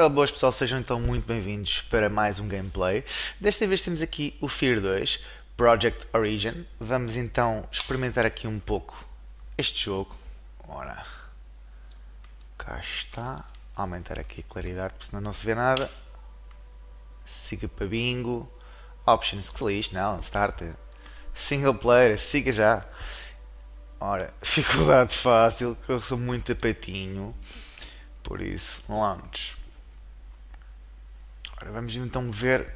Ora, boas pessoal, sejam então muito bem-vindos para mais um gameplay. Desta vez temos aqui o Fear 2, Project Origin. Vamos então experimentar aqui um pouco este jogo. Ora, cá está. Aumentar aqui a claridade, porque senão não se vê nada. Siga para bingo. Options, que lixo, não, start. Single player, siga já. Ora, dificuldade fácil, que eu sou muito apetinho. Por isso, launch. Ora, vamos então ver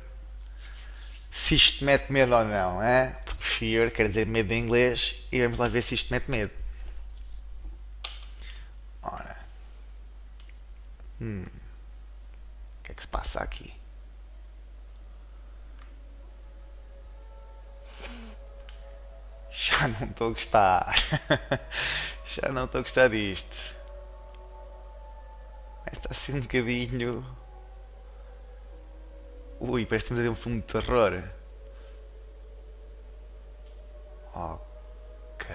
se isto mete medo ou não, é? Porque fear quer dizer medo em inglês e vamos lá ver se isto mete medo. Ora. Hum. O que é que se passa aqui? Já não estou a gostar. Já não estou a gostar disto. Está assim um bocadinho. Ui, parece que estamos um filme de terror. Ok.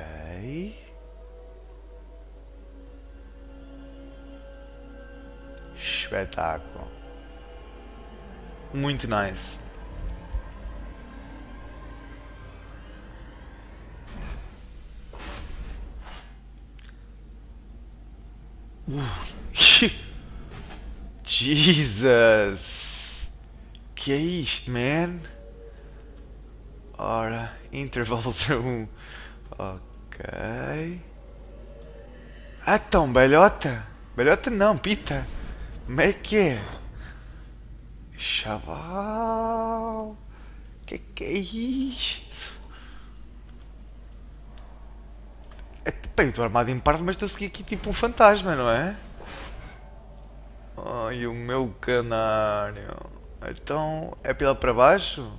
Espetáculo. Muito nice. Uh. Jesus! Que é isto, man? Ora, intervalo 1. Ok. Ah, então, belhota? Belhota não, pita. Como é que é? Chaval. Que que é isto? É, bem, estou armado em parvo, mas estou a seguir aqui tipo um fantasma, não é? Ai, o meu canário. Então, é pela para baixo?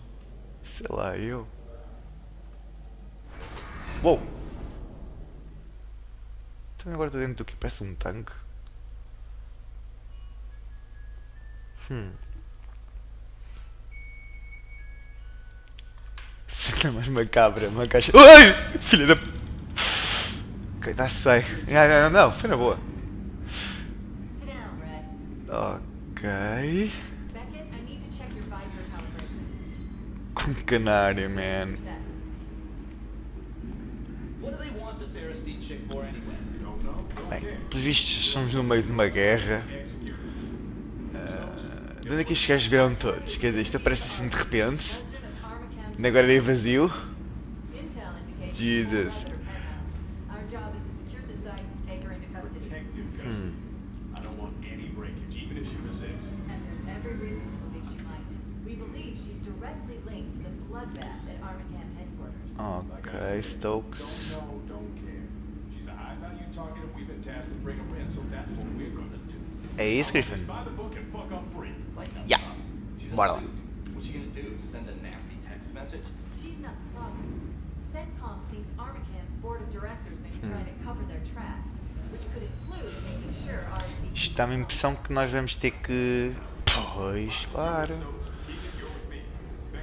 Sei lá, eu. Uou! Então agora estou dentro do que parece um tanque. Hum. Cena mais macabra, uma caixa. Ai! Filha da. Ok, está-se bem. Não, não, não, foi na boa. Ok. know. Don't Bem, pelos vistos estamos no meio de uma guerra. Ah, de onde é que estes gajos vieram todos? Quer dizer, isto aparece assim de repente. Ainda agora é vazio. Jesus. she's We believe she's directly linked to the bloodbath at Armacam headquarters. Ok, Stokes. Don't know, don't care. She's a high value target and we've been tasked to bring her in, so that's what we're gonna do. É isso, Griffin? buy the book and fuck up free. Like a Yeah. She's a suit. What's she gonna do? Send a nasty text message? She's not the problem. CENTCOM thinks Armacam's board of directors may be hmm. trying to cover their tracks, which could include making sure RSD. Isto dá-me a impressão que nós vamos ter que. Pois, claro.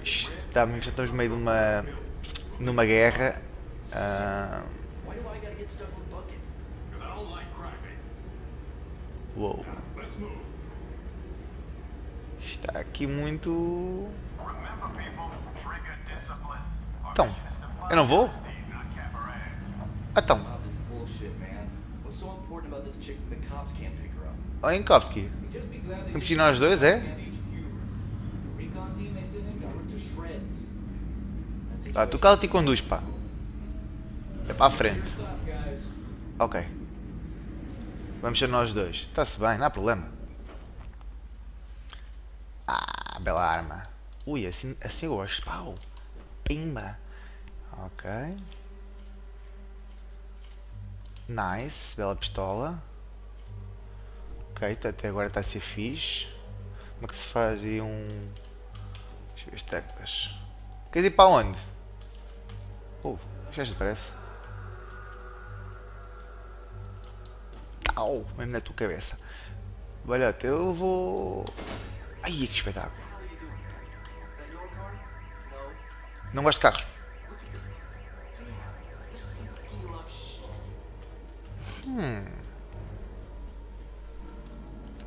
Impressão que estamos no meio de uma. numa guerra. Ah, crybabies. uou. Está aqui muito. Então, eu não vou? Cabaret. Então, Stop this bullshit, man. What's so important about this chick that the cops can't pick her up? olha Inkowski. We'd just be glad they Temos que ir nós dois, é? Tá, tu cala-te e conduz, pá. É para a frente. Ok. Vamos ser nós dois. Está-se bem, não há problema. Ah, bela arma. Ui, assim, assim eu gosto. Pau. Pimba. Ok. Nice. Bela pistola. Ok, até agora está a ser fixe. Como é que se faz aí um... Deixa eu ver as teclas. Queres ir para onde? Já se parece. Au, mesmo na tua cabeça. Olha, eu vou... Ai, que espetáculo. Não gosto de carros. Hum.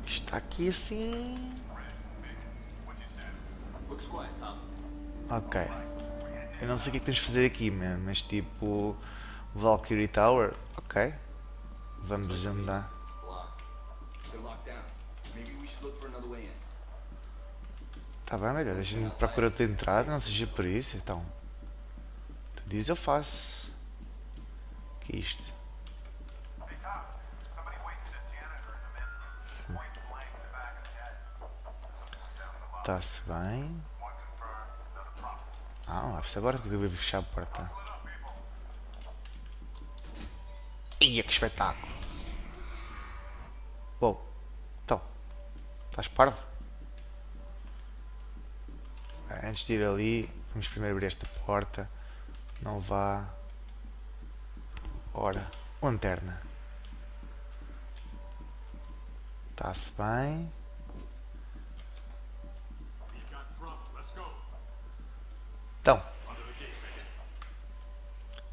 Está aqui Tom. Ok. Eu não sei o que é que temos de fazer aqui, man, mas tipo... Valkyrie Tower. Ok. Vamos andar. Tá bem, melhor. A gente procura outra entrada, não seja por isso, então. Tu diz eu faço. Que é isto? Box. Está-se bem. Ah, lá, agora que eu de fechar a porta. Ia, que espetáculo. Bom, então, estás parvo? Antes de ir ali, vamos primeiro abrir esta porta. Não vá. Ora, lanterna. Está-se bem.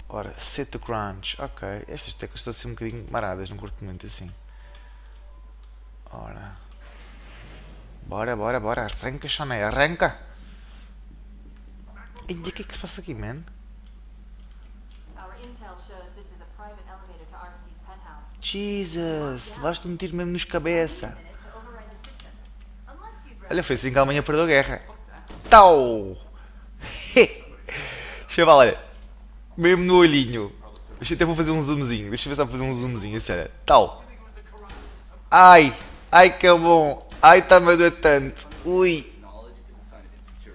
Ora, set to crunch. Ok, estas teclas estão assim um bocadinho maradas, não curto muito assim. Ora. Bora, bora, bora. Arranca, Shoney, arranca! E o que é que se passa aqui, man? A. Jesus, levaste um tiro mesmo nos cabeça. Olha, foi assim que a Alemanha perdeu a guerra. Tau! Chaval, olha. Mesmo no olhinho. Deixa eu até vou fazer um zoomzinho. Deixa eu ver se dá para fazer um zoomzinho, sério. Tau! Ai! Ai que é bom! Ai, está-me a tanto! Ui!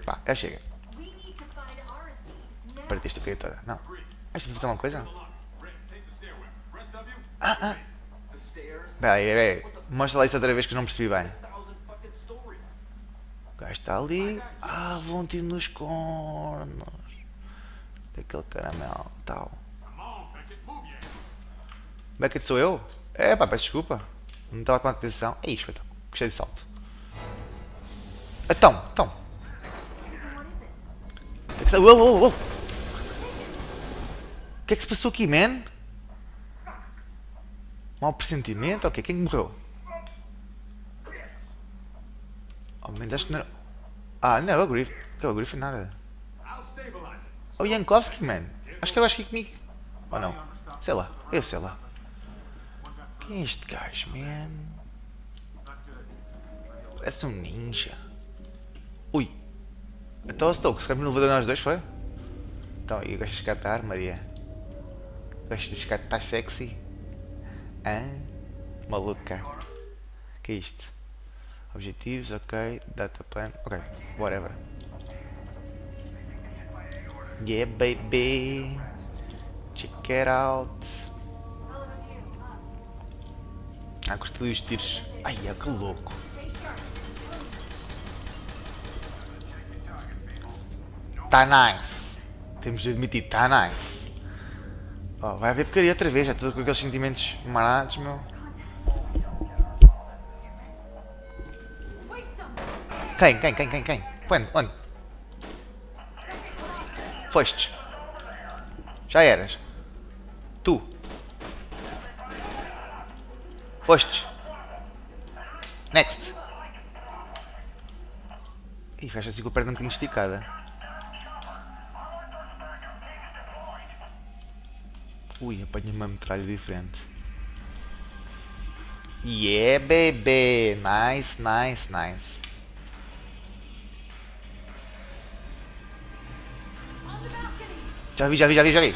Pá, já chega. We need to find Aristide now. Partiste a cair toda. Não. Vais fazer uma coisa? Along. Rick, take the stairwell. Rest of you? The stairs. Espera aí, espera aí. Mostra lá isso outra vez que eu não percebi bem. O gajo está ali. Ah, vão ter nos cornos. Daquele caramelo. Tal. Beckett. Sou eu? É pá, peço desculpa. Não estava com atenção. Ih, espetáculo. Gostei de salto. Então, então. What is it? O que é que se- Uou, uou, uou. O que é que se passou aqui, man? Mau pressentimento? Ok, quem morreu? Oh, man, acho que não era... Ah, não, é o Griffin. Que é o Griffin, nada. O Yankovsky, man. Acho que era aqui comigo. Ou não? Sei lá, eu sei lá. Quem é este gajo, man? Parece um ninja. Ui. Então eu estou, que se calhar no elevador nós dois, foi? Então, e gostas de cantar, Maria? Gostas de cantar Estás sexy? Hã? Maluca. que é isto? Objetivos, ok. Data plan, ok. Whatever. Yeah, baby. Check it out. Ah, gostei dos tiros. Ai, é que louco. Tá nice. Temos de admitir, tá nice. Oh, vai haver porcaria outra vez, já estou com aqueles sentimentos marados, meu. Quem, quem, quem, quem, quem? Onde, onde? Foste. Já eras. Tu. Foste. Next. Ih, fecha assim com a perna um bocadinho esticada. Ui, apanhei uma metralha diferente. Yeah, baby! Nice, nice, nice. Já vi, já vi, já vi, já vi.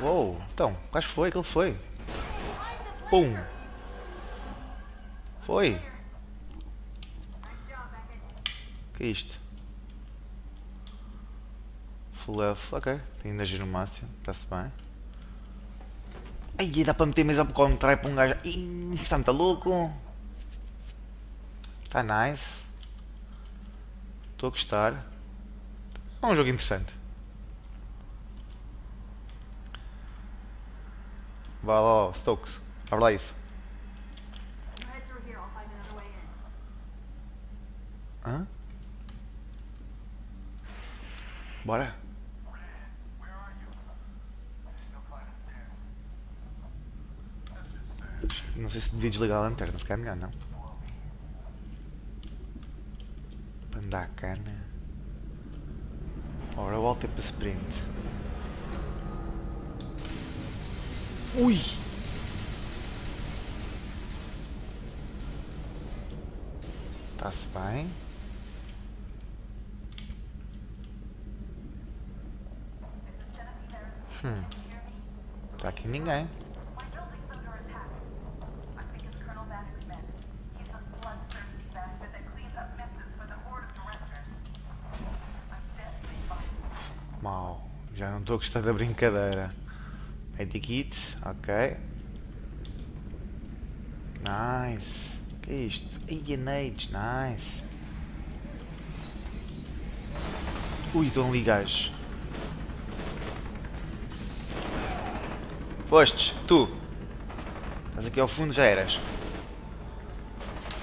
Uou, então, quase foi, aquilo foi. Pum. Foi. Que isto? Full level, ok. Tem energia no máximo, está-se bem. Ai, dá para meter mesa ao contrário para um gajo. Ih, está muito louco. Está nice. Estou a gostar. É um jogo interessante. Vá lá, Stokes. Abre lá isso. Head through Não sei se devia desligar a lanterna, se calhar é melhor não. Para andar a cana. Ora, volta para sprint. Ui! Está-se bem. Hum. Está aqui ninguém. Estou a gostar da brincadeira. Medikit, ok. Nice. que é isto? Ia nades, nice. Ui, estão ali gajos. Fostes, tu. Estás aqui ao fundo, já eras.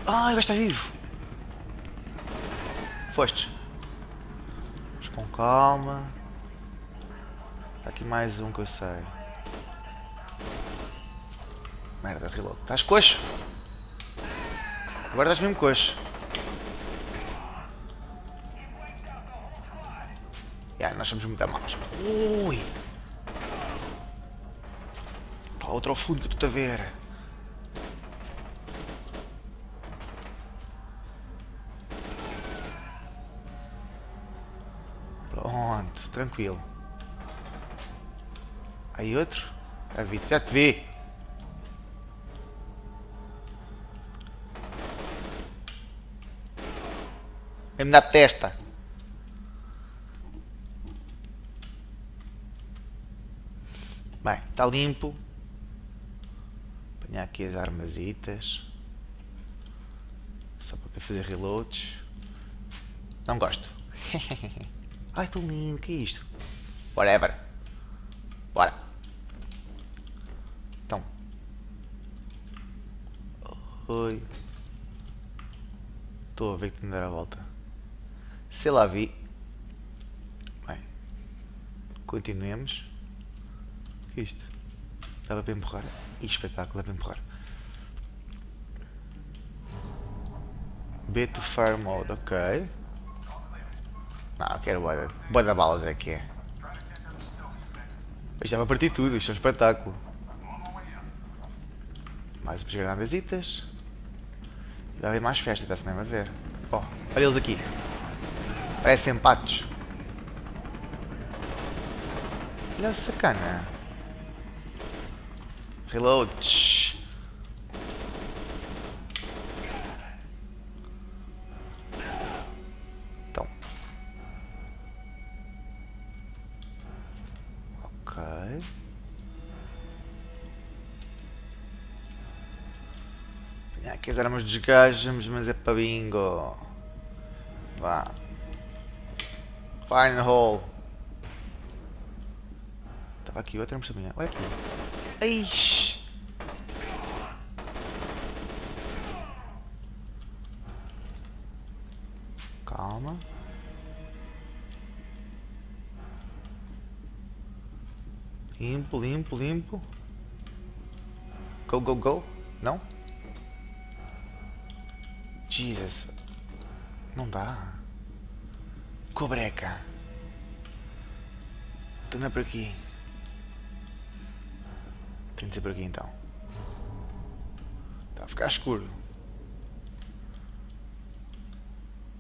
Ah, o gajo está vivo. Fostes. Vamos com calma. Está aqui mais um que eu sei. Merda, reload. Estás coxo? Agora estás mesmo coxo. Ya, nós somos muito maus. Ui! Está outro ao fundo que tu a ver. Pronto, tranquilo. Aí outro? A vi, já te vi. Mesmo na testa. Bem, está limpo. Apanhar aqui as armasitas. Só para fazer reloads. Não gosto. Ai, estou lindo, que é isto? Whatever. Bora. Então. Oi. Estou a ver que tem de dar a volta. Se lá vi. Bem. Continuemos. É isto? Dava para empurrar? Ih, espetáculo, dá para empurrar. B to fire mode, ok. Não, quero boa, boa da balas é que é. Isto já vai partir tudo, isto é um espetáculo. Mais umas granadesitas. Vai haver mais festa, está-se mesmo a ver. Oh, olha eles aqui. Parecem patos. Olha sacana. Reload. Apanhar aqui as armas dos gajos, mas é para bingo. Vá. The hole. Estava aqui outra, mas também. Olha aqui. Eish. Calma. Limpo, limpo, limpo. Go, go, go. Não? Jesus. Não dá. Cobreca. Então não é por aqui. Tem de ser por aqui então. Está a ficar escuro.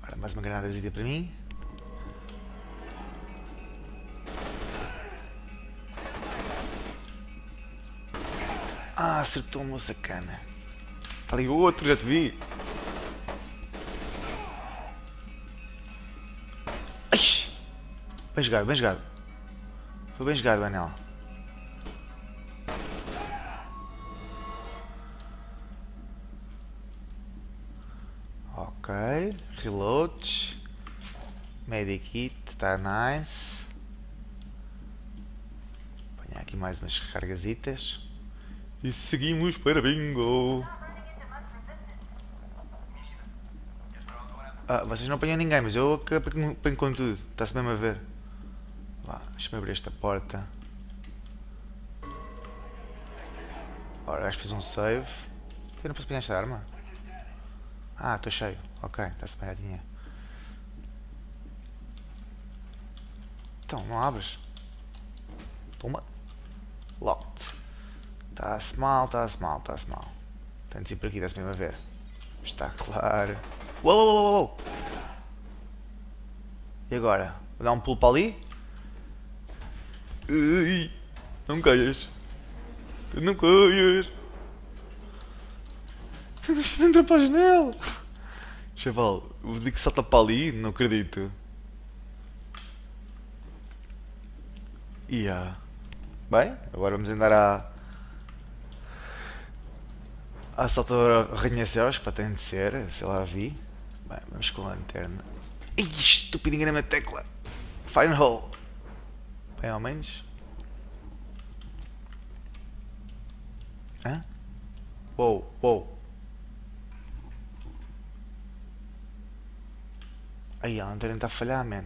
Agora mais uma granadazinha para mim. Ah, acertou-me o sacana. Está ali outro, já te vi. Bem jogado, bem jogado. Foi bem jogado, Anel. Ok, reloads. Medikit, está nice. Apanhar aqui mais umas recargasitas. E seguimos para bingo. Ah, vocês não apanham ninguém, mas eu apanho apanho com tudo. Está-se mesmo a ver. Deixa-me abrir esta porta. Ora, acho que fiz um save. Eu não posso apanhar esta arma? Ah, estou cheio. Ok, está-se apanhadinha. Então, não abres? Toma. Locked. Está-se mal, está-se mal, está-se mal. De ir por aqui, está-se mesmo a ver. Está claro. Uou, uou, uou, uou. E agora? Vou dar um pulo para ali? Ai, não caias. Não caias. Entra para a janela. Chaval, o que salta para ali, não acredito. Yeah. Bem, agora vamos andar à. à saltadora arranha-céus para tem de ser, sei lá, vi. Bem, vamos com a lanterna. Ih, estupidinha na minha tecla! Fire hole! Bem, ao menos. Hã? Uou, uou. Aí, a lanterna está a falhar, man.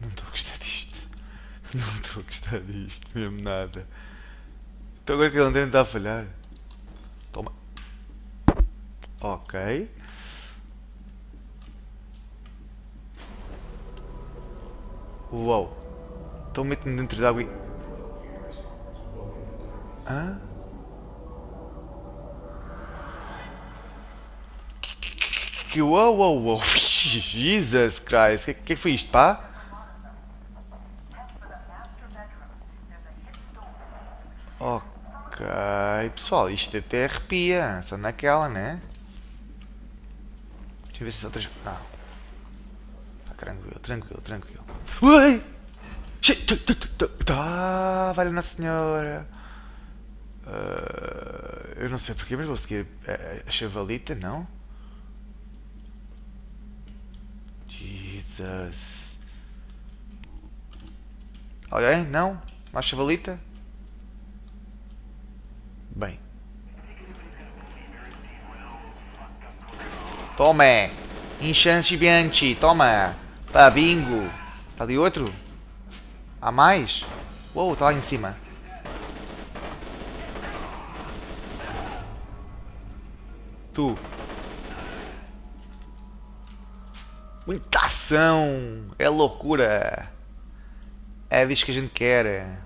Não estou a gostar disto. Não estou a gostar disto, mesmo nada. Então agora que a lanterna está a falhar. Toma. Ok. Uau. Estou metendo dentro de água e... Hã? Que, uau, uau, uau. Jesus Christ. Que, que foi isto, pá? Ok, pessoal, isto até arrepia, só naquela, né? Deixa eu ver se outras. Não. Tá tranquilo, tranquilo, tranquilo. Ui! Tá, vale Nossa Senhora. Uh, eu não sei porquê, mas vou seguir a, a chavalita, não? Jesus. Alguém? Não? Mais chavalita? Bem. Toma! Inchanci Bianchi, toma! Pá, bingo! Está ali outro? Há mais? Uou, está lá em cima. Tu. Muita ação! É loucura! É disso que a gente quer.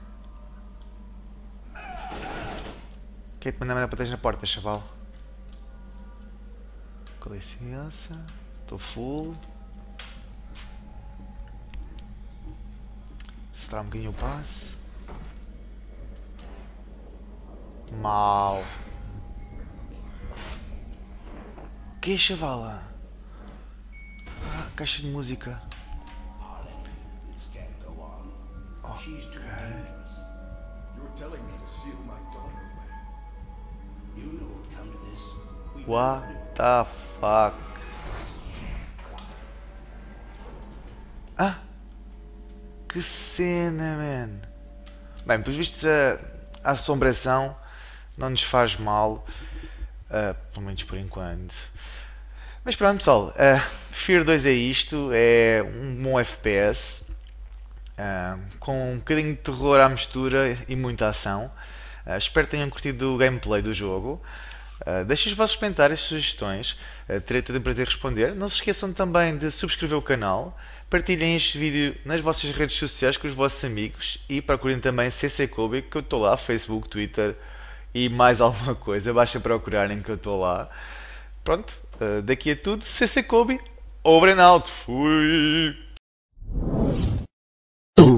Quem te manda mandar para trás na porta, chaval? Com licença. Estou full. Será um bocadinho o passe. Mal. Que é, chavala? Ah, caixa de música. What the fuck? Ah! Que cena, man! Bem, pelos vistos a, a assombração não nos faz mal, ah, pelo menos por enquanto. Mas pronto, pessoal, ah, Fear 2 é isto, é um bom FPS, ah, com um bocadinho de terror à mistura e muita ação. Ah, espero que tenham curtido o gameplay do jogo. Uh, deixem os vossos comentários sugestões, uh, terei todo o prazer em responder. Não se esqueçam também de subscrever o canal, partilhem este vídeo nas vossas redes sociais com os vossos amigos e procurem também CC Kobe, que eu estou lá, Facebook, Twitter e mais alguma coisa. Basta procurarem que eu estou lá. Pronto, uh, daqui a tudo, CC Kobe, over and out. Fui!